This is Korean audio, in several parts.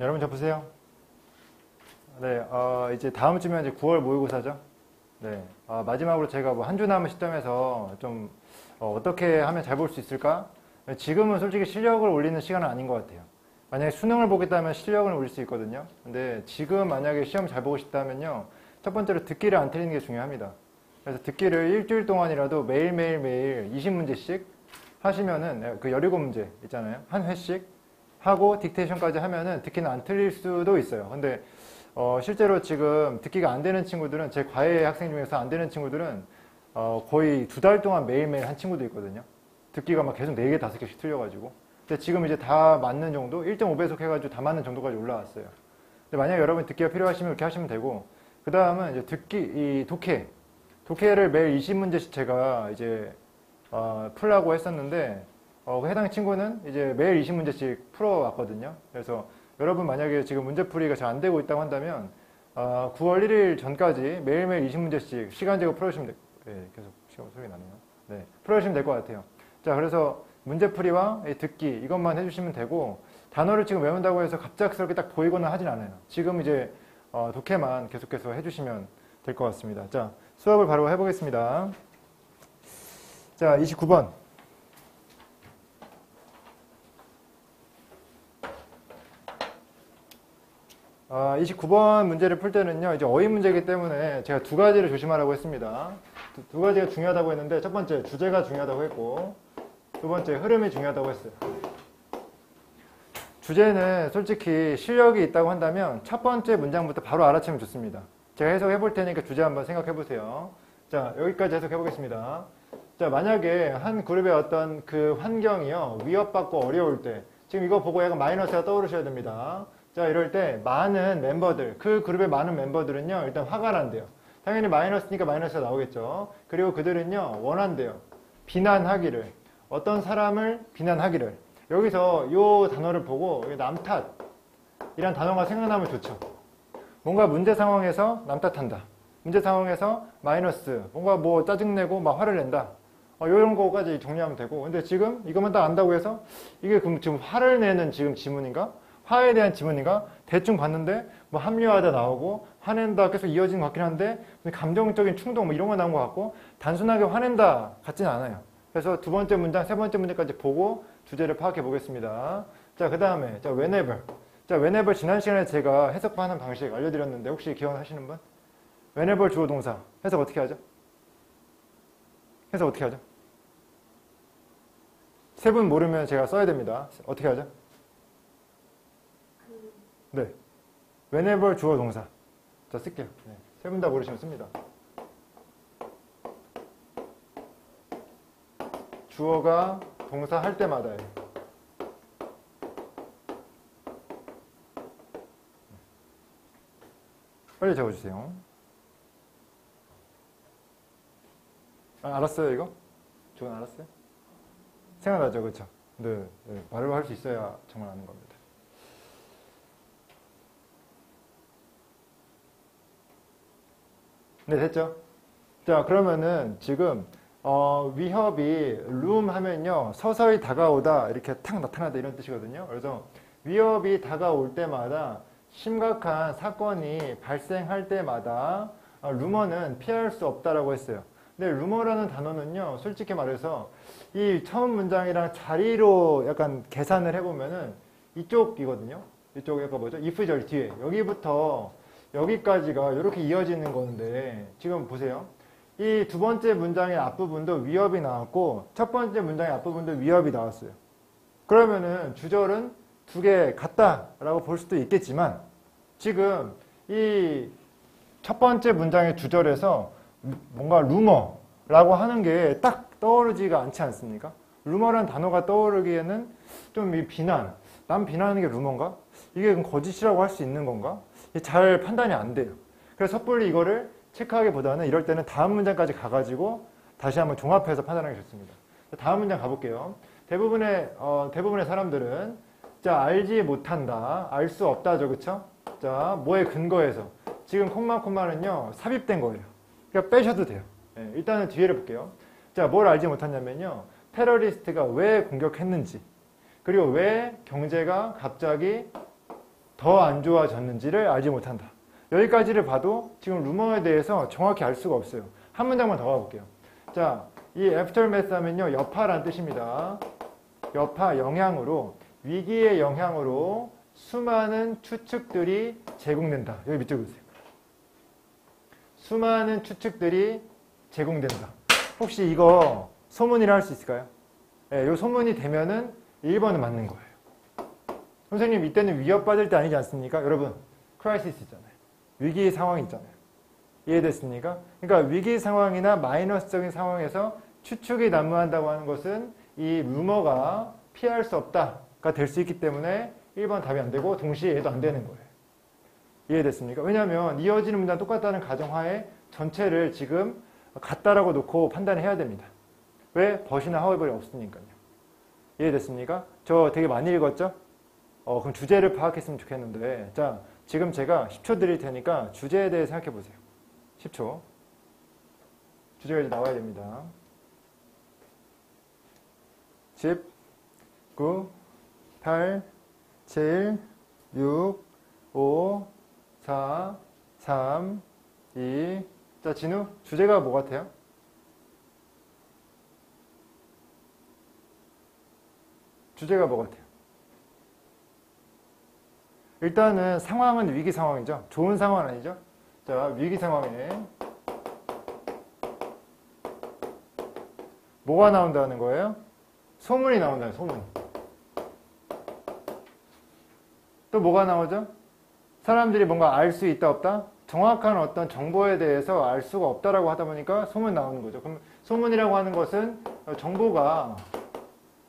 여러분 저 보세요. 네, 어, 이제 다음 주면 이제 9월 모의고사죠. 네, 어, 마지막으로 제가 뭐 한 주 남은 시점에서 좀 어, 떻게 하면 잘 볼 수 있을까? 지금은 솔직히 실력을 올리는 시간은 아닌 것 같아요. 만약에 수능을 보겠다면 실력을 올릴 수 있거든요. 근데 지금 만약에 시험 잘 보고 싶다면요. 첫 번째로 듣기를 안 틀리는 게 중요합니다. 그래서 듣기를 일주일 동안이라도 매일매일 매일 20문제씩 하시면은 그 17문제 있잖아요. 한 회씩 하고 딕테이션까지 하면은 듣기는 안 틀릴 수도 있어요. 근데 어, 실제로 지금 듣기가 안 되는 친구들은 제 과외 학생 중에서 안 되는 친구들은 어, 거의 두 달 동안 매일매일 한 친구도 있거든요. 듣기가 막 계속 4개, 5개씩 틀려가지고. 근데 지금 이제 다 맞는 정도, 1.5배속 해가지고 다 맞는 정도까지 올라왔어요. 근데 만약 여러분 듣기가 필요하시면 이렇게 하시면 되고, 그 다음은 이제 듣기, 이 독해. 독해를 매일 20문제씩 제가 이제, 어, 풀라고 했었는데, 어, 그 해당 친구는 이제 매일 20문제씩 풀어왔거든요. 그래서 여러분 만약에 지금 문제풀이가 잘 안 되고 있다고 한다면, 어, 9월 1일 전까지 매일매일 20문제씩 시간 제고 풀어주시면 될, 네, 계속 소리 나네요. 네, 풀어주시면 될 것 같아요. 자, 그래서 문제풀이와 듣기 이것만 해주시면 되고 단어를 지금 외운다고 해서 갑작스럽게 딱 보이거나 하진 않아요. 지금 이제 어, 독해만 계속해서 해주시면 될 것 같습니다. 자, 수업을 바로 해보겠습니다. 자, 29번. 어, 29번 문제를 풀 때는요, 이제 어휘 문제이기 때문에 제가 두 가지를 조심하라고 했습니다. 두, 두 가지가 중요하다고 했는데, 첫 번째, 주제가 중요하다고 했고, 두 번째, 흐름이 중요하다고 했어요. 주제는 솔직히 실력이 있다고 한다면 첫 번째 문장부터 바로 알아채면 좋습니다. 제가 해석해 볼 테니까 주제 한번 생각해 보세요. 자, 여기까지 해석해 보겠습니다. 자, 만약에 한 그룹의 어떤 그 환경이요, 위협받고 어려울 때, 지금 이거 보고 약간 마이너스가 떠오르셔야 됩니다. 자, 이럴 때 많은 멤버들, 그 그룹의 많은 멤버들은요, 일단 화가 난대요. 당연히 마이너스니까 마이너스가 나오겠죠. 그리고 그들은요, 원한대요. 비난하기를. 어떤 사람을 비난하기를. 여기서 이 단어를 보고 남 탓 이란 단어가 생각나면 좋죠. 뭔가 문제 상황에서 남 탓한다. 문제 상황에서 마이너스, 뭔가 뭐 짜증내고 막 화를 낸다. 어, 이런 거까지 정리하면 되고. 근데 지금 이것만 딱 안다고 해서 이게 그럼 지금 화를 내는 지금 지문인가? 화에 대한 지문인가? 대충 봤는데 뭐 합리화하다 나오고 화낸다 계속 이어지는 것 같긴 한데 감정적인 충동 뭐 이런 거 나온 것 같고 단순하게 화낸다 같지는 않아요. 그래서 두 번째 문장, 세 번째 문제까지 보고 주제를 파악해 보겠습니다. 자, 그 다음에, 자, whenever. 자, whenever 지난 시간에 제가 해석하는 방식 알려드렸는데 혹시 기억하시는 분? whenever 주어 동사. 해석 어떻게 하죠? 해석 어떻게 하죠? 세 분 모르면 제가 써야 됩니다. 어떻게 하죠? 네. whenever 주어 동사. 자, 쓸게요. 네. 세분 다 모르시면 씁니다. 주어가 동사 할 때마다예요. 빨리 적어주세요. 아, 알았어요, 이거? 저건 알았어요? 생각나죠, 그쵸? 네, 네. 말을 할수 있어야 정말 아는 겁니다. 네, 됐죠? 자, 그러면은 지금 어, 위협이 룸 하면요 서서히 다가오다 이렇게 탁 나타나다 이런 뜻이거든요. 그래서 위협이 다가올 때마다 심각한 사건이 발생할 때마다 어, 루머는 피할 수 없다라고 했어요. 근데 루머라는 단어는요 솔직히 말해서 이 처음 문장이랑 자리로 약간 계산을 해보면은 이쪽이거든요. 이쪽 약간 뭐죠? if절 뒤에 여기부터 여기까지가 이렇게 이어지는 건데 지금 보세요. 이 두 번째 문장의 앞부분도 위협이 나왔고 첫 번째 문장의 앞부분도 위협이 나왔어요. 그러면은 주절은 두 개 같다라고 볼 수도 있겠지만 지금 이 첫 번째 문장의 주절에서 뭔가 루머라고 하는 게 딱 떠오르지가 않지 않습니까? 루머라는 단어가 떠오르기에는 좀 이 비난, 남 비난하는 게 루머인가? 이게 거짓이라고 할 수 있는 건가? 잘 판단이 안 돼요. 그래서 섣불리 이거를 체크하기보다는 이럴 때는 다음 문장까지 가가지고 다시 한번 종합해서 판단하기 좋습니다. 다음 문장 가볼게요. 대부분의 어, 대부분의 사람들은 자 알지 못한다, 알 수 없다죠, 그쵸? 자 뭐에 근거해서 지금 콤마 콤마는요 삽입된 거예요. 그러니까 빼셔도 돼요. 네, 일단은 뒤에를 볼게요. 자 뭘 알지 못하냐면요 테러리스트가 왜 공격했는지 그리고 왜 경제가 갑자기 더 안 좋아졌는지를 알지 못한다. 여기까지를 봐도 지금 루머에 대해서 정확히 알 수가 없어요. 한 문장만 더 가볼게요. 자, 이 aftermath 하면요. 여파란 뜻입니다. 여파, 영향으로, 위기의 영향으로 수많은 추측들이 제공된다. 여기 밑줄 보세요. 수많은 추측들이 제공된다. 혹시 이거 소문이라 할 수 있을까요? 예, 이 소문이 되면은 1번은 맞는 거예요. 선생님, 이때는 위협받을 때 아니지 않습니까? 여러분, crisis 있잖아요. 위기 상황 있잖아요. 이해됐습니까? 그러니까 위기 상황이나 마이너스적인 상황에서 추측이 난무한다고 하는 것은 이 루머가 피할 수 없다가 될 수 있기 때문에 1번 답이 안 되고 동시에 얘도 안 되는 거예요. 이해됐습니까? 왜냐하면 이어지는 문장 똑같다는 가정하에 전체를 지금 같다라고 놓고 판단해야 됩니다. 왜? 벗이나 하우벌이 없으니까요. 이해됐습니까? 저 되게 많이 읽었죠? 어, 그럼 주제를 파악했으면 좋겠는데 자 지금 제가 10초 드릴 테니까 주제에 대해 생각해 보세요. 10초. 주제가 이제 나와야 됩니다. 10, 9, 8, 7, 6, 5, 4, 3, 2. 자, 진우, 주제가 뭐 같아요? 주제가 뭐 같아요? 일단은 상황은 위기 상황이죠. 좋은 상황은 아니죠. 자, 위기 상황에 뭐가 나온다는 거예요? 소문이 나온다는 소문. 또 뭐가 나오죠? 사람들이 뭔가 알 수 있다 없다? 정확한 어떤 정보에 대해서 알 수가 없다라고 하다 보니까 소문 나오는 거죠. 그럼 소문이라고 하는 것은 정보가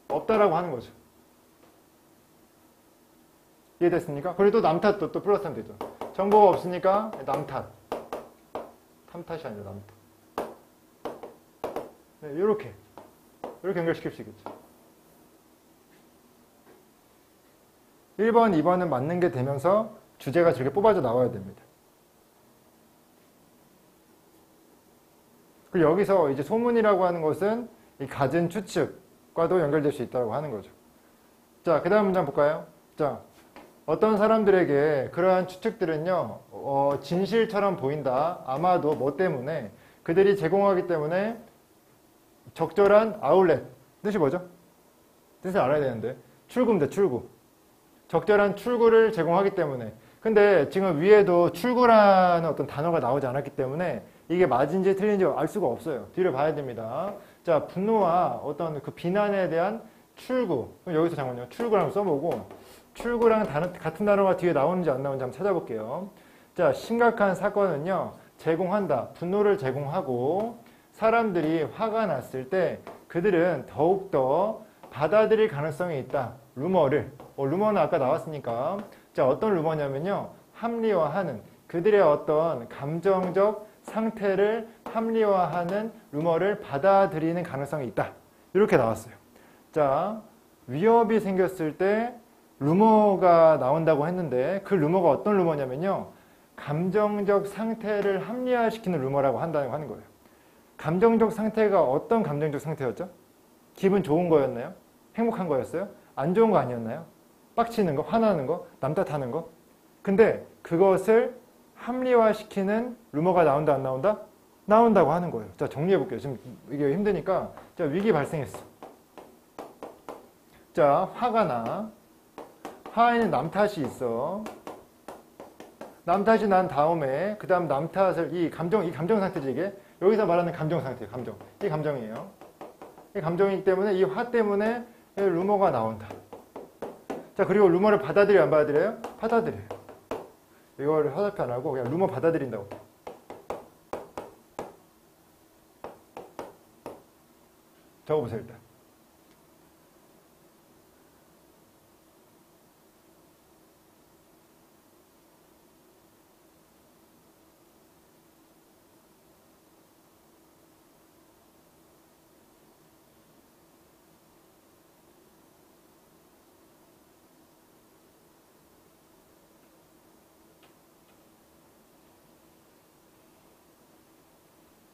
없다라고 하는 거죠. 이해됐습니까? 그리고 또 남탓도 또 플러스 하면 되죠. 정보가 없으니까 남탓. 탐탓이 아니라 남탓. 네, 이렇게. 이렇게 연결시킬 수 있겠죠. 1번, 2번은 맞는 게 되면서 주제가 저렇게 뽑아져 나와야 됩니다. 그리고 여기서 이제 소문이라고 하는 것은 이 갖은 추측과도 연결될 수 있다고 하는 거죠. 자, 그 다음 문장 볼까요? 자, 어떤 사람들에게 그러한 추측들은요, 어, 진실처럼 보인다. 아마도 뭐 때문에 그들이 제공하기 때문에 적절한 아울렛. 뜻이 뭐죠? 뜻을 알아야 되는데. 출구입니다, 출구. 적절한 출구를 제공하기 때문에. 근데 지금 위에도 출구라는 어떤 단어가 나오지 않았기 때문에 이게 맞은지 틀린지 알 수가 없어요. 뒤를 봐야 됩니다. 자, 분노와 어떤 그 비난에 대한 출구. 여기서 잠깐만요. 출구라고 써보고 출구랑 다른, 같은 단어가 뒤에 나오는지 안 나오는지 한번 찾아볼게요. 자, 심각한 사건은요, 제공한다. 분노를 제공하고 사람들이 화가 났을 때 그들은 더욱더 받아들일 가능성이 있다. 루머를. 어, 루머는 아까 나왔으니까. 자, 어떤 루머냐면요. 합리화하는 그들의 어떤 감정적 상태를 합리화하는 루머를 받아들이는 가능성이 있다. 이렇게 나왔어요. 자, 위협이 생겼을 때 루머가 나온다고 했는데 그 루머가 어떤 루머냐면요. 감정적 상태를 합리화시키는 루머라고 한다고 하는 거예요. 감정적 상태가 어떤 감정적 상태였죠? 기분 좋은 거였나요? 행복한 거였어요? 안 좋은 거 아니었나요? 빡치는 거, 화나는 거, 남 탓하는 거? 근데 그것을 합리화시키는 루머가 나온다, 안 나온다? 나온다고 하는 거예요. 자, 정리해 볼게요. 지금 이게 힘드니까. 자, 위기 발생했어. 자, 화가 나. 화에는 남 탓이 있어. 남 탓이 난 다음에 그 다음 남 탓을 이 감정 이 감정 상태지 이게 여기서 말하는 감정 상태 감정 이 감정이에요. 이 감정이기 때문에 이 화 때문에 루머가 나온다. 자 그리고 루머를 받아들여 안 받아들여요? 받아들여요. 이걸 화살표 안 하고 그냥 루머 받아들인다고. 적어보세요 일단.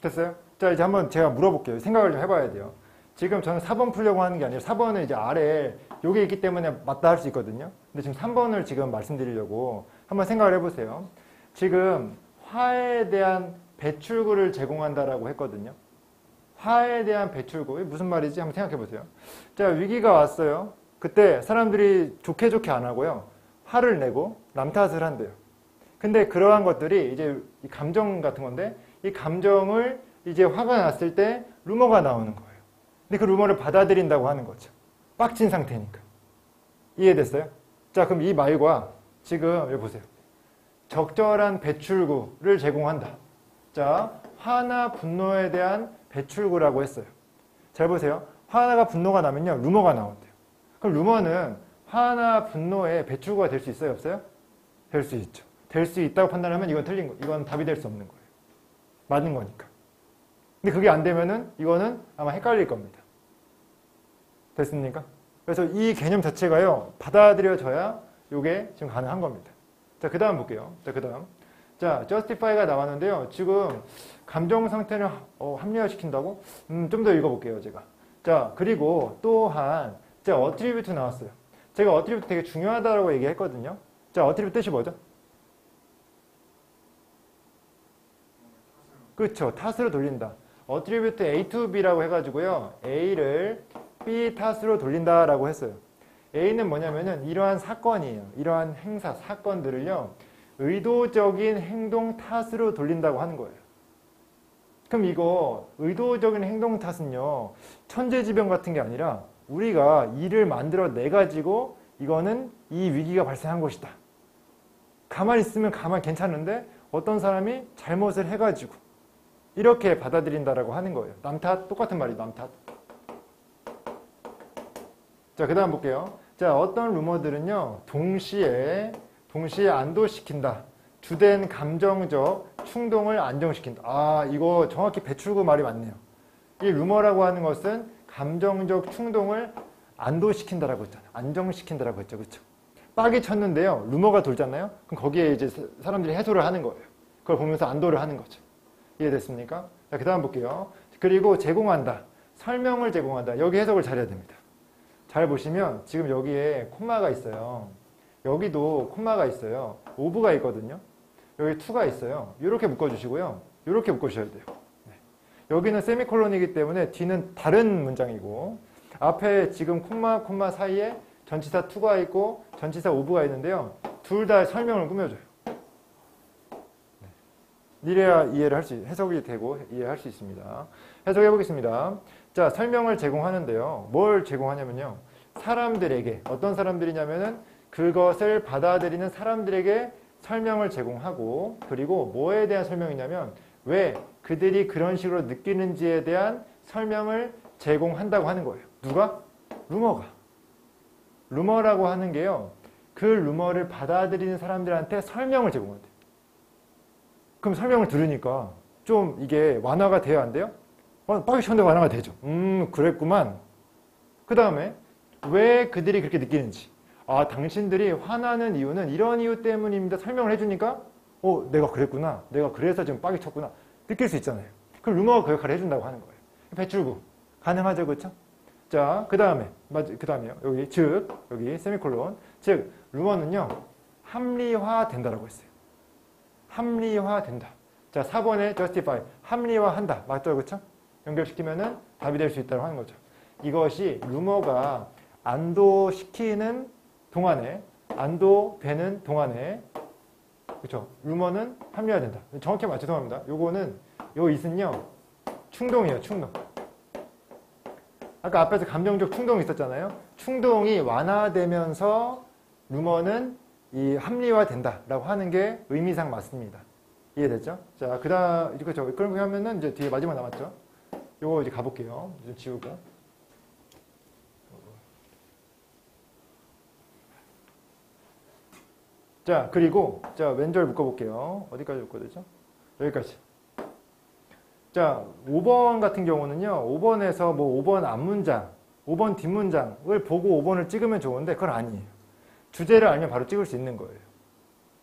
됐어요? 자, 이제 한번 제가 물어볼게요. 생각을 좀 해봐야 돼요. 지금 저는 4번 풀려고 하는 게 아니라 4번은 이제 아래 요게 있기 때문에 맞다 할 수 있거든요. 근데 지금 3번을 지금 말씀드리려고 한번 생각을 해보세요. 지금 화에 대한 배출구를 제공한다라고 했거든요. 화에 대한 배출구. 이게 무슨 말이지? 한번 생각해 보세요. 자, 위기가 왔어요. 그때 사람들이 좋게 좋게 안 하고요. 화를 내고 남 탓을 한대요. 근데 그러한 것들이 이제 이 감정 같은 건데 이 감정을 이제 화가 났을 때 루머가 나오는 거예요. 근데 그 루머를 받아들인다고 하는 거죠. 빡친 상태니까. 이해됐어요? 자, 그럼 이 말과 지금 여기 보세요. 적절한 배출구를 제공한다. 자, 화나 분노에 대한 배출구라고 했어요. 잘 보세요. 화나가 분노가 나면요. 루머가 나온대요. 그럼 루머는 화나 분노의 배출구가 될 수 있어요? 없어요? 될 수 있죠. 될 수 있다고 판단하면 이건 틀린 거. 이건 답이 될 수 없는 거예요. 맞는 거니까. 근데 그게 안 되면은 이거는 아마 헷갈릴 겁니다. 됐습니까? 그래서 이 개념 자체가요. 받아들여져야 이게 지금 가능한 겁니다. 자, 그 다음 볼게요. 자, 그 다음. 자, justify가 나왔는데요. 지금 감정 상태를 어, 합리화시킨다고? 음, 좀 더 읽어볼게요, 제가. 자, 그리고 또한, 자, 어트리뷰트 나왔어요. 제가 어트리뷰트 되게 중요하다고 얘기했거든요. 자, 어트리뷰트 뜻이 뭐죠? 그렇죠. 탓으로 돌린다. 어트리뷰트 A to B라고 해가지고요. A를 B 탓으로 돌린다라고 했어요. A는 뭐냐면은 이러한 사건이에요. 이러한 행사, 사건들을요. 의도적인 행동 탓으로 돌린다고 하는 거예요. 그럼 이거 의도적인 행동 탓은요. 천재지변 같은 게 아니라 우리가 일을 만들어 내 가지고 이거는 이 위기가 발생한 것이다. 가만히 있으면 가만 괜찮은데 어떤 사람이 잘못을 해가지고 이렇게 받아들인다라고 하는 거예요. 남탓 똑같은 말이 남 탓. 자, 그 다음 볼게요. 자, 어떤 루머들은요, 동시에, 동시에 안도시킨다. 주된 감정적 충동을 안정시킨다. 아, 이거 정확히 배출구 말이 맞네요. 이 루머라고 하는 것은 감정적 충동을 안도시킨다라고 했잖아요. 안정시킨다라고 했죠. 그렇죠? 빡이 쳤는데요. 루머가 돌잖아요. 그럼 거기에 이제 사람들이 해소를 하는 거예요. 그걸 보면서 안도를 하는 거죠. 이해됐습니까? 자, 그 다음 볼게요. 그리고 제공한다. 설명을 제공한다. 여기 해석을 잘해야 됩니다. 잘 보시면 지금 여기에 콤마가 있어요. 여기도 콤마가 있어요. of가 있거든요. 여기 to가 있어요. 이렇게 묶어주시고요. 이렇게 묶어주셔야 돼요. 네. 여기는 세미콜론이기 때문에 뒤는 다른 문장이고 앞에 지금 콤마 콤마 사이에 전치사 to가 있고 전치사 of가 있는데요. 둘 다 설명을 꾸며줘요. 네. 이래야 이해를 할 수, 해석이 되고 이해할 수 있습니다. 해석해 보겠습니다. 자, 설명을 제공하는데요. 뭘 제공하냐면요. 사람들에게, 어떤 사람들이냐면은 그것을 받아들이는 사람들에게 설명을 제공하고, 그리고 뭐에 대한 설명이냐면, 왜 그들이 그런 식으로 느끼는지에 대한 설명을 제공한다고 하는 거예요. 누가? 루머가. 루머라고 하는 게요. 그 루머를 받아들이는 사람들한테 설명을 제공한대요. 그럼 설명을 들으니까 좀 이게 완화가 돼야 안 돼요? 어, 빡이 쳤는데 완화가 되죠. 음, 그랬구만. 그 다음에 왜 그들이 그렇게 느끼는지. 아, 당신들이 화나는 이유는 이런 이유 때문입니다. 설명을 해주니까 어, 내가 그랬구나. 내가 그래서 지금 빡이 쳤구나. 느낄 수 있잖아요. 그럼 루머가 그 역할을 해준다고 하는 거예요. 배출구. 가능하죠, 그렇죠? 자, 그 다음에, 그 다음에요. 여기, 즉, 여기, 세미콜론. 즉, 루머는요, 합리화 된다라고 했어요. 합리화 된다. 자, 4번에 justify. 합리화 한다. 맞죠, 그렇죠? 연결시키면은 답이 될 수 있다고 하는 거죠. 이것이 루머가 안도시키는 동안에, 안도되는 동안에, 그렇죠? 루머는 합리화된다. 정확히 맞 죄송합니다. 요거는, 요 it은요, 충동이에요, 충동. 아까 앞에서 감정적 충동이 있었잖아요. 충동이 완화되면서 루머는 이 합리화된다라고 하는 게 의미상 맞습니다. 이해됐죠? 자, 그 다음, 그렇죠. 그렇게 하면은 이제 뒤에 마지막 남았죠. 요거 이제 가볼게요. 좀 지우고. 자, 그리고, 자, 왼절 묶어볼게요. 어디까지 묶어야 되죠? 여기까지. 자, 5번 같은 경우는요, 5번에서 뭐 5번 앞문장, 5번 뒷문장을 보고 5번을 찍으면 좋은데, 그건 아니에요. 주제를 알면 바로 찍을 수 있는 거예요.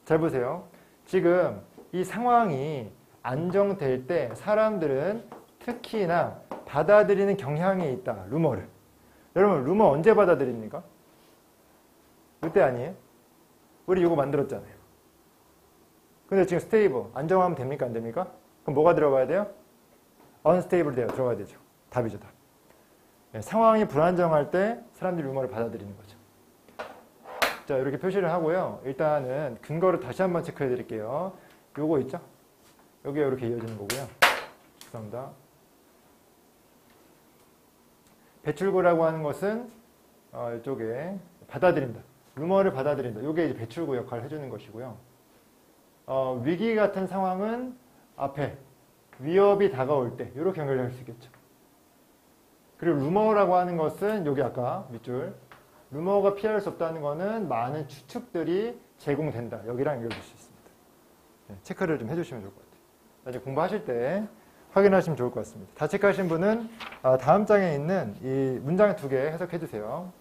잘 보세요. 지금 이 상황이 안정될 때 사람들은 특히나 받아들이는 경향이 있다. 루머를. 여러분 루머 언제 받아들입니까? 그때 아니에요? 우리 이거 만들었잖아요. 근데 지금 stable 안정하면 됩니까 안 됩니까? 그럼 뭐가 들어가야 돼요? 언스테이블 돼요. 들어가야 되죠. 답이죠 답. 네, 상황이 불안정할 때 사람들이 루머를 받아들이는 거죠. 자 이렇게 표시를 하고요. 일단은 근거를 다시 한번 체크해 드릴게요. 요거 있죠? 여기가 이렇게 이어지는 거고요. 죄송합니다. 배출구라고 하는 것은 어, 이쪽에 받아들인다. 루머를 받아들인다. 이게 이제 배출구 역할을 해주는 것이고요. 어, 위기 같은 상황은 앞에 위협이 다가올 때 이렇게 연결할 수 있겠죠. 그리고 루머라고 하는 것은 여기 아까 밑줄 루머가 피할 수 없다는 것은 많은 추측들이 제공된다. 여기랑 연결될 수 있습니다. 네, 체크를 좀 해주시면 좋을 것 같아요. 나중에 공부하실 때 확인하시면 좋을 것 같습니다. 다 체크하신 분은 아, 다음 장에 있는 이 문장 두 개 해석해 주세요.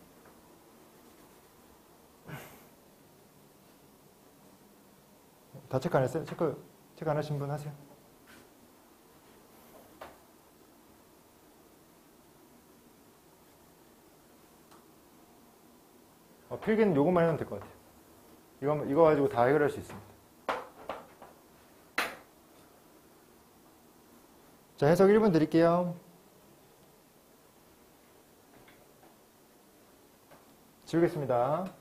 다 체크 안 했어요? 체크, 체크 안 하신 분 하세요. 어, 필기는 요것만 해도 될것 같아요. 이거, 이거 가지고 다 해결할 수 있습니다. 자, 해석 1분 드릴게요. 지우겠습니다.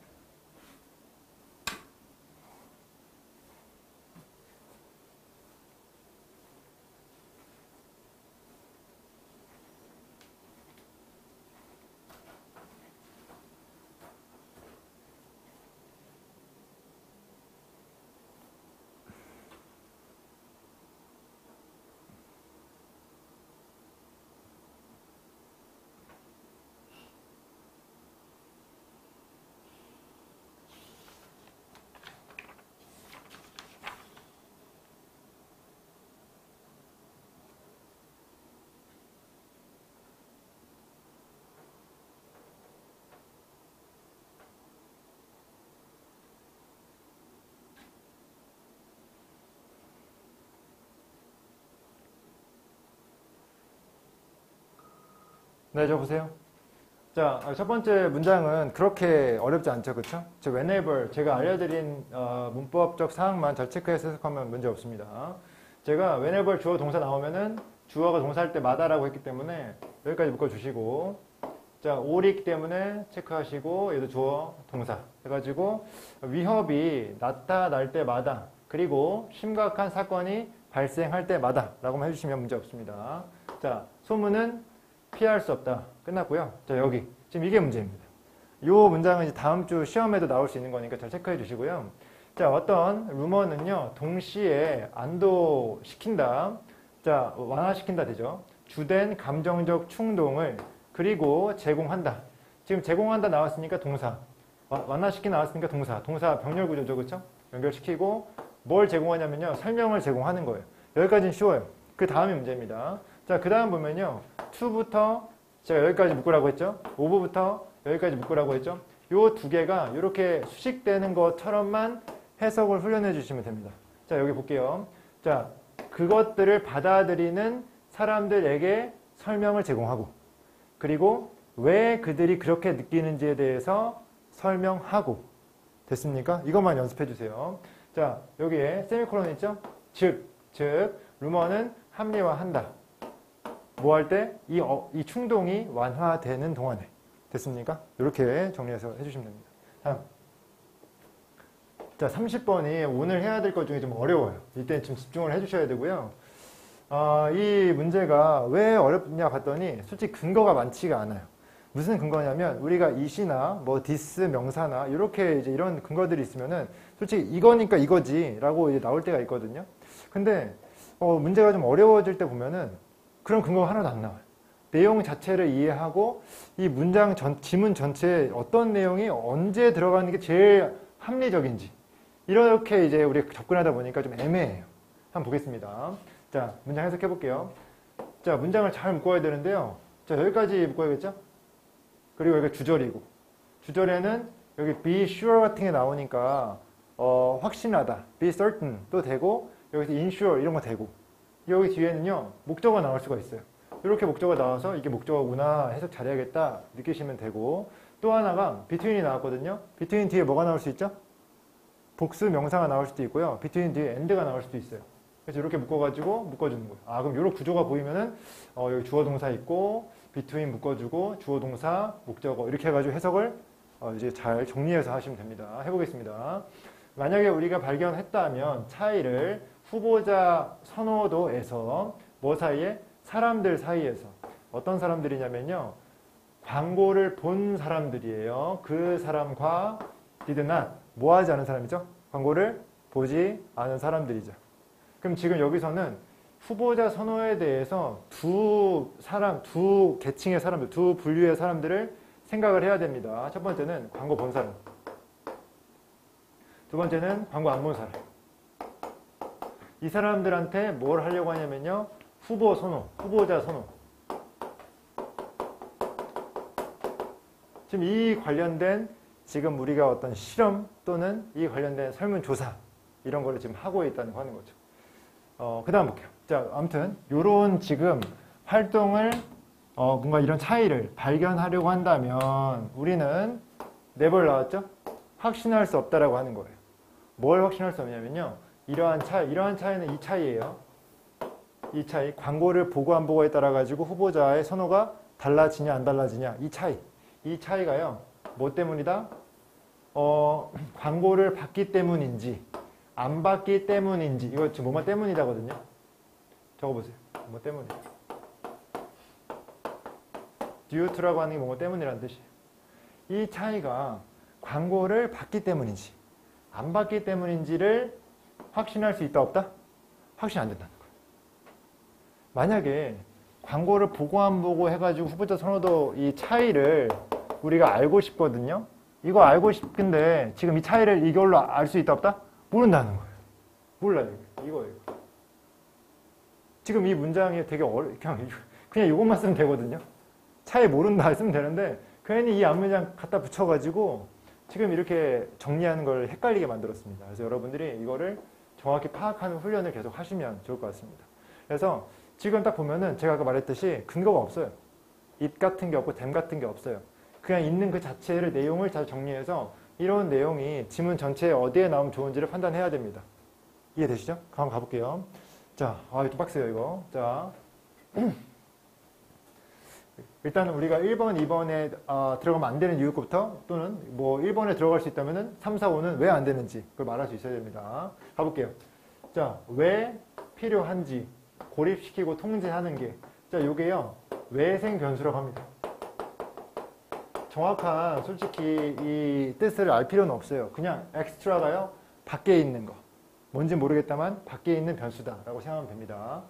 네, 저 보세요. 자, 첫 번째 문장은 그렇게 어렵지 않죠, 그렇죠? 저 whenever 제가 알려드린 어, 문법적 사항만 잘 체크해서 해석하면 문제 없습니다. 제가 whenever 주어 동사 나오면은 주어가 동사할 때마다라고 했기 때문에 여기까지 묶어주시고 자, 올이기 때문에 체크하시고 얘도 주어 동사 해가지고 위협이 나타날 때마다 그리고 심각한 사건이 발생할 때마다 라고만 해주시면 문제 없습니다. 자, 소문은 피할 수 없다. 끝났고요. 자, 여기. 지금 이게 문제입니다. 이 문장은 이제 다음 주 시험에도 나올 수 있는 거니까 잘 체크해 주시고요. 자, 어떤 루머는요, 동시에 안도시킨다. 자, 완화시킨다 되죠. 주된 감정적 충동을 그리고 제공한다. 지금 제공한다 나왔으니까 동사. 완화시키 나왔으니까 동사. 동사 병렬 구조죠. 그렇죠? 연결시키고 뭘 제공하냐면요. 설명을 제공하는 거예요. 여기까지는 쉬워요. 그 다음이 문제입니다. 자, 그 다음 보면요. 2부터 제가 여기까지 묶으라고 했죠. 5부부터 여기까지 묶으라고 했죠. 요 두 개가 이렇게 수식되는 것처럼만 해석을 훈련해 주시면 됩니다. 자, 여기 볼게요. 자, 그것들을 받아들이는 사람들에게 설명을 제공하고 그리고 왜 그들이 그렇게 느끼는지에 대해서 설명하고 됐습니까? 이것만 연습해 주세요. 자, 여기에 세미콜론 있죠? 즉, 즉, 루머는 합리화한다. 뭐 할 때? 이, 어, 이 충동이 완화되는 동안에. 됐습니까? 이렇게 정리해서 해주시면 됩니다. 다음. 자, 30번이 오늘 해야 될 것 중에 좀 어려워요. 이때 좀 집중을 해주셔야 되고요. 어, 이 문제가 왜 어렵냐 봤더니 솔직히 근거가 많지가 않아요. 무슨 근거냐면 우리가 이시나 뭐 this 명사나 이렇게 이제 이런 근거들이 있으면은 솔직히 이거니까 이거지라고 이제 나올 때가 있거든요. 근데 어, 문제가 좀 어려워질 때 보면은 그런 근거가 하나도 안 나와요. 내용 자체를 이해하고 이 문장 전, 지문 전체에 어떤 내용이 언제 들어가는 게 제일 합리적인지 이렇게 이제 우리 접근하다 보니까 좀 애매해요. 한번 보겠습니다. 자, 문장 해석해 볼게요. 자, 문장을 잘 묶어야 되는데요. 자, 여기까지 묶어야겠죠? 그리고 여기가 주절이고 주절에는 여기 be sure 같은 게 나오니까 어, 확신하다, be certain 도 되고 여기서 ensure 이런 거 되고 여기 뒤에는요, 목적어가 나올 수가 있어요. 이렇게 목적어가 나와서 이게 목적어구나 해석 잘해야겠다 느끼시면 되고 또 하나가 비트윈이 나왔거든요. 비트윈 뒤에 뭐가 나올 수 있죠? 복수 명사가 나올 수도 있고요. 비트윈 뒤에 엔드가 나올 수도 있어요. 그래서 이렇게 묶어가지고 묶어주는 거예요. 아 그럼 이런 구조가 보이면은 어, 여기 주어 동사 있고 비트윈 묶어주고 주어 동사 목적어 이렇게 해가지고 해석을 어, 이제 잘 정리해서 하시면 됩니다. 해보겠습니다. 만약에 우리가 발견했다면 차이를 후보자 선호도에서 뭐 사이에 사람들 사이에서 어떤 사람들이냐면요. 광고를 본 사람들이에요. 그 사람과 not 뭐 하지 않은 사람이죠? 광고를 보지 않은 사람들이죠. 그럼 지금 여기서는 후보자 선호에 대해서 두 사람, 두 계층의 사람들, 두 분류의 사람들을 생각을 해야 됩니다. 첫 번째는 광고 본 사람. 두 번째는 광고 안 본 사람. 이 사람들한테 뭘 하려고 하냐면요. 후보 선호, 후보자 선호. 지금 이 관련된 지금 우리가 어떤 실험 또는 이 관련된 설문조사 이런 거를 지금 하고 있다는 거 하는 거죠. 어, 그 다음 볼게요. 자, 아무튼 요런 지금 활동을 어, 뭔가 이런 차이를 발견하려고 한다면 우리는 네벌 나왔죠? 확신할 수 없다라고 하는 거예요. 뭘 확신할 수 없냐면요. 이러한 차이, 이러한 차이는 이 차이예요. 이 차이, 광고를 보고 안 보고에 따라 가지고 후보자의 선호가 달라지냐 안 달라지냐 이 차이, 이 차이가요. 뭐 때문이다? 어, 광고를 받기 때문인지 안 받기 때문인지 이거 지금 뭐뭐 때문이다거든요. 적어보세요. 뭐 때문이에요. due to라고 하는 게 뭐뭐 때문이라는 뜻이에요. 이 차이가 광고를 받기 때문인지 안 받기 때문인지를 확신할 수 있다 없다? 확신 안 된다는 거예요. 만약에 광고를 보고 안 보고 해가지고 후보자 선호도 이 차이를 우리가 알고 싶거든요. 이거 알고 싶은데 지금 이 차이를 이걸로 알 수 있다 없다? 모른다는 거예요. 몰라요. 이거예요. 지금 이 문장이 되게 어려 그냥 그냥 이것만 쓰면 되거든요. 차이 모른다 쓰면 되는데 괜히 이 앞문장 갖다 붙여가지고 지금 이렇게 정리하는 걸 헷갈리게 만들었습니다. 그래서 여러분들이 이거를 정확히 파악하는 훈련을 계속 하시면 좋을 것 같습니다. 그래서 지금 딱 보면은 제가 아까 말했듯이 근거가 없어요. it 같은 게 없고 them 같은 게 없어요. 그냥 있는 그 자체를 내용을 잘 정리해서 이런 내용이 지문 전체에 어디에 나오면 좋은지를 판단해야 됩니다. 이해되시죠? 한번 가볼게요. 자, 아, 이거 빡세요, 이거. 자. 일단은 우리가 1번, 2번에 어, 들어가면 안 되는 이유부터 또는 뭐 1번에 들어갈 수 있다면은 3, 4, 5는 왜 안 되는지 그걸 말할 수 있어야 됩니다. 가볼게요. 자, 왜 필요한지 고립시키고 통제하는 게 자, 요게요. 외생 변수라고 합니다. 정확한 솔직히 이 뜻을 알 필요는 없어요. 그냥 엑스트라가요. 밖에 있는 거. 뭔지 모르겠다만 밖에 있는 변수다라고 생각하면 됩니다.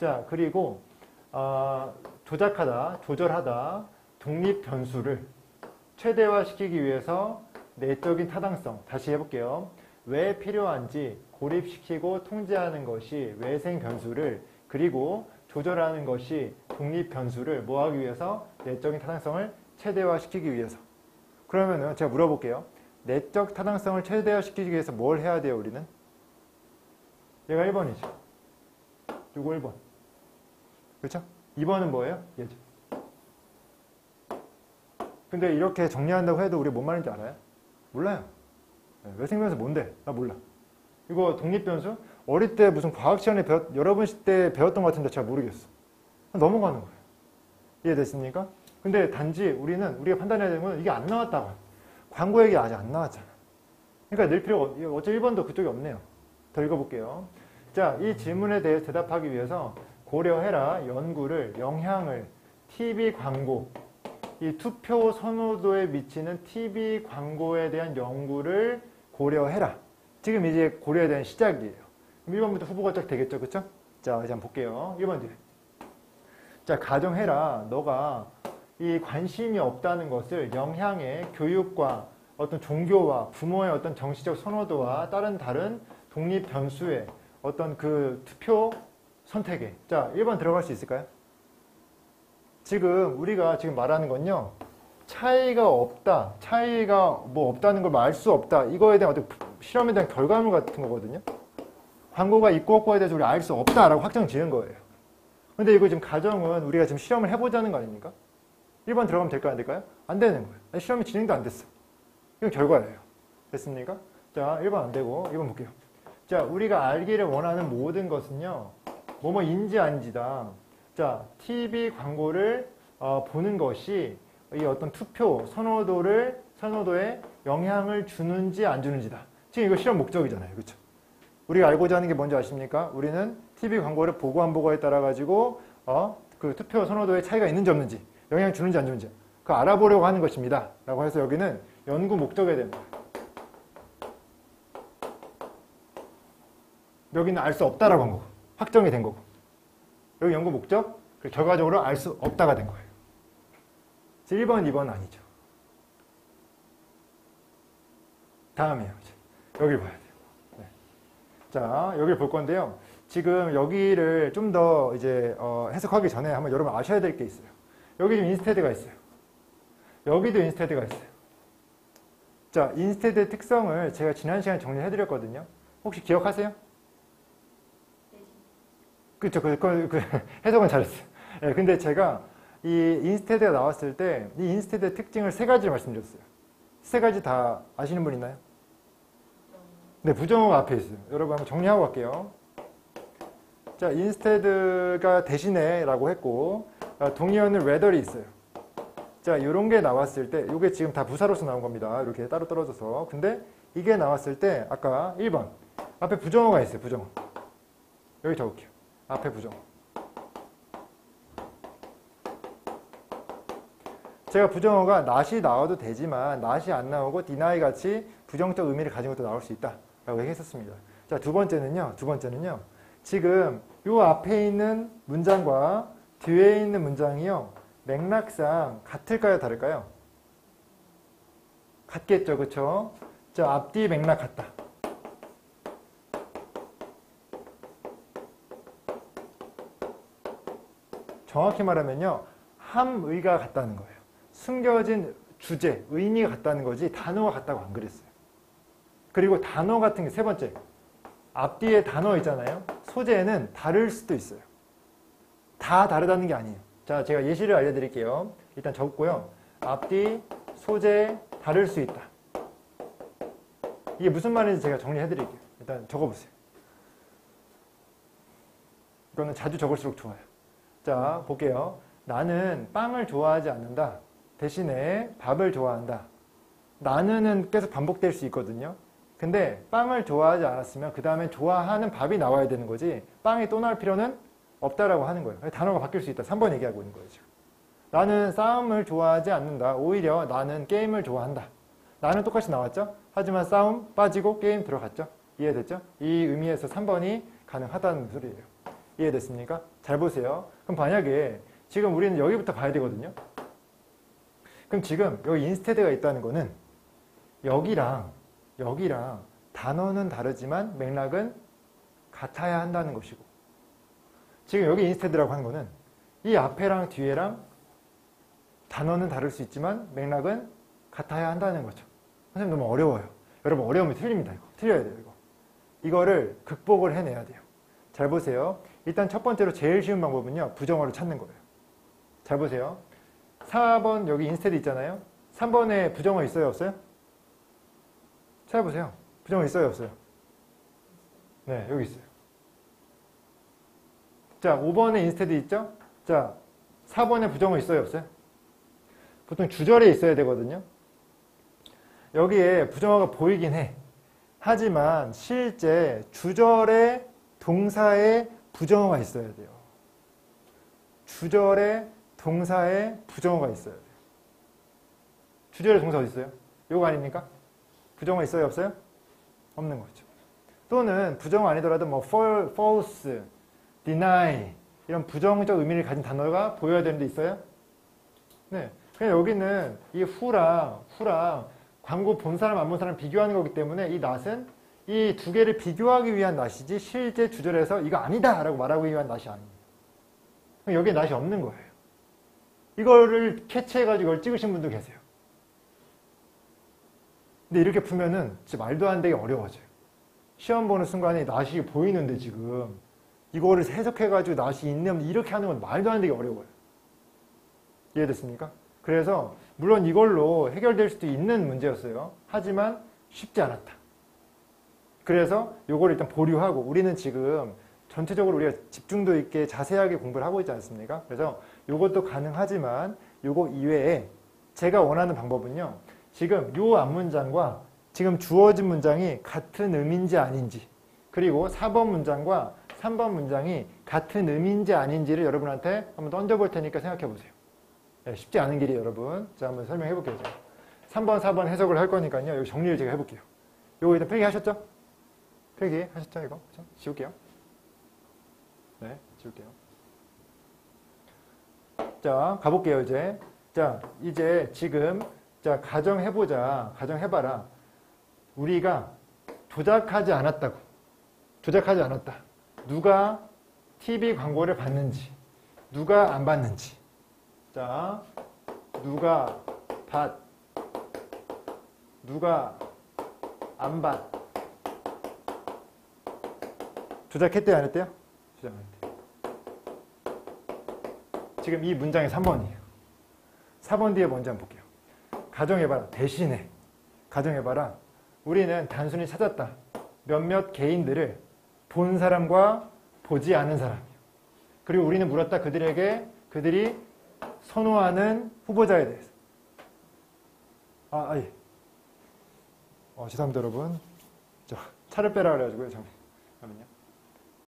자, 그리고 어, 조작하다, 조절하다, 독립 변수를 최대화시키기 위해서 내적인 타당성, 다시 해볼게요. 왜 필요한지 고립시키고 통제하는 것이 외생 변수를 그리고 조절하는 것이 독립 변수를 뭐하기 위해서 내적인 타당성을 최대화시키기 위해서 그러면은 제가 물어볼게요. 내적 타당성을 최대화시키기 위해서 뭘 해야 돼요 우리는? 얘가 1번이죠. 요거 1번. 그렇죠? 2번은 뭐예요? 얘죠. 근데 이렇게 정리한다고 해도 우리 뭔 말인지 알아요? 몰라요. 네, 외생변수 뭔데? 나 몰라. 이거 독립변수? 어릴 때 무슨 과학 시간에 배웠, 여러분 때 배웠던 것 같은데 잘 모르겠어. 넘어가는 거예요. 이해됐습니까? 근데 단지 우리는 우리가 판단해야 되는 건 이게 안 나왔다고. 광고 얘기 아직 안 나왔잖아. 그러니까 늘 필요가, 어차피 1번도 그쪽이 없네요. 더 읽어볼게요. 자, 이 질문에 대해 대답하기 위해서 고려해라 연구를 영향을 TV 광고 이 투표 선호도에 미치는 TV 광고에 대한 연구를 고려해라. 지금 이제 고려에 대한 시작이에요. 1번부터 후보가 쫙 되겠죠. 그쵸? 자, 이제 한번 볼게요. 1번 뒤에. 자, 가정해라. 너가 이 관심이 없다는 것을 영향의 교육과 어떤 종교와 부모의 어떤 정치적 선호도와 다른 다른 독립 변수의 어떤 그 투표 선택에 자 1번 들어갈 수 있을까요? 지금 우리가 지금 말하는 건요 차이가 없다 차이가 뭐 없다는 걸 알 수 없다 이거에 대한 어떤 실험에 대한 결과물 같은 거거든요 광고가 있고 없고에 대해서 우리 알 수 없다라고 확정 지은 거예요. 근데 이거 지금 가정은 우리가 지금 실험을 해보자는 거 아닙니까? 1번 들어가면 될까요? 안 될까요? 안 되는 거예요. 아니, 실험이 진행도 안 됐어. 이건 결과예요. 됐습니까? 자, 1번 안 되고 2번 볼게요. 자, 우리가 알기를 원하는 모든 것은요. 뭐뭐인지 아닌지다. 자, TV 광고를 어, 보는 것이 이 어떤 투표 선호도를 선호도에 영향을 주는지 안 주는지다. 지금 이거 실험 목적이잖아요. 그렇죠? 우리가 알고자 하는 게 뭔지 아십니까? 우리는 TV 광고를 보고 안 보고에 따라 가지고 어, 그 투표 선호도에 차이가 있는지 없는지 영향을 주는지 안 주는지 그 알아보려고 하는 것입니다. 라고 해서 여기는 연구 목적에 됩니다. 여기는 알 수 없다라고 한 거고 확정이 된 거고 여기 연구 목적 결과적으로 알 수 없다가 된 거예요. 1번, 2번 아니죠. 다음이에요. 여기 봐야 돼요. 네. 자, 여기를 볼 건데요. 지금 여기를 좀 더 이제 어, 해석하기 전에 한번 여러분 아셔야 될 게 있어요. 여기 지금 instead가 있어요. 여기도 instead가 있어요. 자, instead의 특성을 제가 지난 시간에 정리해 드렸거든요. 혹시 기억하세요? 그렇죠. 그, 그, 그 해석은 잘했어요. 네, 근데 제가 이 instead가 나왔을 때 이 instead의 특징을 세 가지를 말씀드렸어요. 세 가지 다 아시는 분 있나요? 네, 부정어가 앞에 있어요. 여러분 한번 정리하고 갈게요. 자, 인스테드가 대신에 라고 했고 아, 동의어는 rather이 있어요. 자, 이런 게 나왔을 때 이게 지금 다 부사로서 나온 겁니다. 이렇게 따로 떨어져서. 근데 이게 나왔을 때 아까 1번 앞에 부정어가 있어요. 부정어. 여기 적을게요. 앞에 부정어. 제가 부정어가 not이 나와도 되지만 not이 안 나오고 deny 같이 부정적 의미를 가진 것도 나올 수 있다 라고 얘기했었습니다. 자, 두 번째는요. 두 번째는요. 지금 요 앞에 있는 문장과 뒤에 있는 문장이요. 맥락상 같을까요? 다를까요? 같겠죠. 그쵸? 자, 앞뒤 맥락 같다. 정확히 말하면요. 함의가 같다는 거예요. 숨겨진 주제, 의미가 같다는 거지 단어가 같다고 안 그랬어요. 그리고 단어 같은 게 세 번째. 앞뒤에 단어 있잖아요. 소재는 다를 수도 있어요. 다 다르다는 게 아니에요. 자, 제가 예시를 알려드릴게요. 일단 적고요. 앞뒤, 소재, 다를 수 있다. 이게 무슨 말인지 제가 정리해드릴게요. 일단 적어보세요. 이거는 자주 적을수록 좋아요. 자, 볼게요. 나는 빵을 좋아하지 않는다. 대신에 밥을 좋아한다. 나는은 계속 반복될 수 있거든요. 근데 빵을 좋아하지 않았으면 그 다음에 좋아하는 밥이 나와야 되는 거지 빵이 또 나올 필요는 없다라고 하는 거예요. 단어가 바뀔 수 있다. 3번 얘기하고 있는 거예요. 지금. 나는 싸움을 좋아하지 않는다. 오히려 나는 게임을 좋아한다. 나는 똑같이 나왔죠? 하지만 싸움 빠지고 게임 들어갔죠? 이해됐죠? 이 의미에서 3번이 가능하다는 소리예요. 이해됐습니까? 잘 보세요. 그럼 만약에 지금 우리는 여기부터 봐야 되거든요. 그럼 지금 여기 인스테드가 있다는 거는 여기랑 여기랑 단어는 다르지만 맥락은 같아야 한다는 것이고 지금 여기 인스테드라고 하는 거는 이 앞에랑 뒤에랑 단어는 다를 수 있지만 맥락은 같아야 한다는 거죠. 선생님 너무 어려워요. 여러분 어려우면 틀립니다. 이거. 틀려야 돼요. 이거. 이거를 극복을 해내야 돼요. 잘 보세요. 일단 첫 번째로 제일 쉬운 방법은요. 부정어를 찾는 거예요. 잘 보세요. 4번 여기 instead 있잖아요. 3번에 부정어 있어요? 없어요? 찾아보세요. 부정어 있어요? 없어요? 네, 여기 있어요. 자, 5번에 instead 있죠? 자, 4번에 부정어 있어요? 없어요? 보통 주절에 있어야 되거든요. 여기에 부정어가 보이긴 해. 하지만 실제 주절에 동사에 부정어가 있어야 돼요. 주절에 동사에 부정어가 있어야 돼요. 주절에 동사 어디 있어요? 요거 아닙니까? 부정어 있어요? 없어요? 없는 거죠. 또는 부정어 아니더라도 뭐 false, deny 이런 부정적 의미를 가진 단어가 보여야 되는데 있어요? 네. 그냥 여기는 이 후랑 후랑 광고 본 사람 안 본 사람 비교하는 거기 때문에 이 낫은 이 두 개를 비교하기 위한 낫이지 실제 주절에서 이거 아니다 라고 말하기 위한 낫이 아닙니다. 여기에 낫이 없는 거예요. 이거를 캐치해가지고 이걸 찍으신 분도 계세요. 근데 이렇게 풀면은 진짜 말도 안 되게 어려워져요. 시험 보는 순간에 낯이 보이는데 지금 이거를 해석해가지고 낯이 있는 이렇게 하는 건 말도 안 되게 어려워요. 이해됐습니까? 그래서 물론 이걸로 해결될 수도 있는 문제였어요. 하지만 쉽지 않았다. 그래서 요거를 일단 보류하고 우리는 지금 전체적으로 우리가 집중도 있게 자세하게 공부를 하고 있지 않습니까? 그래서 요것도 가능하지만 요거 이외에 제가 원하는 방법은요. 지금 요 앞문장과 지금 주어진 문장이 같은 의미인지 아닌지 그리고 4번 문장과 3번 문장이 같은 의미인지 아닌지를 여러분한테 한번 던져볼 테니까 생각해 보세요. 네, 쉽지 않은 길이 여러분. 자, 한번 설명해 볼게요. 제가. 3번, 4번 해석을 할 거니까요. 여기 정리를 제가 해볼게요. 요거 일단 필기 하셨죠? 필기 하셨죠? 이거? 자, 지울게요. 네, 지울게요. 자, 가볼게요, 이제. 자, 이제 지금, 자, 가정해보자. 가정해봐라. 우리가 조작하지 않았다고. 조작하지 않았다. 누가 TV 광고를 봤는지, 누가 안 봤는지. 자, 누가 봤, 누가 안 봤. 조작했대요, 안 했대요? 조작 안 했대요. 지금 이 문장이 3번이에요. 4번 뒤에 먼저 한번 볼게요. 가정해봐라. 대신에. 가정해봐라. 우리는 단순히 찾았다. 몇몇 개인들을 본 사람과 보지 않은 사람이요. 그리고 우리는 물었다. 그들에게 그들이 선호하는 후보자에 대해서. 아, 아 예. 어, 죄송합니다, 여러분. 저 차를 빼라 그래가지고요. 잠깐만요.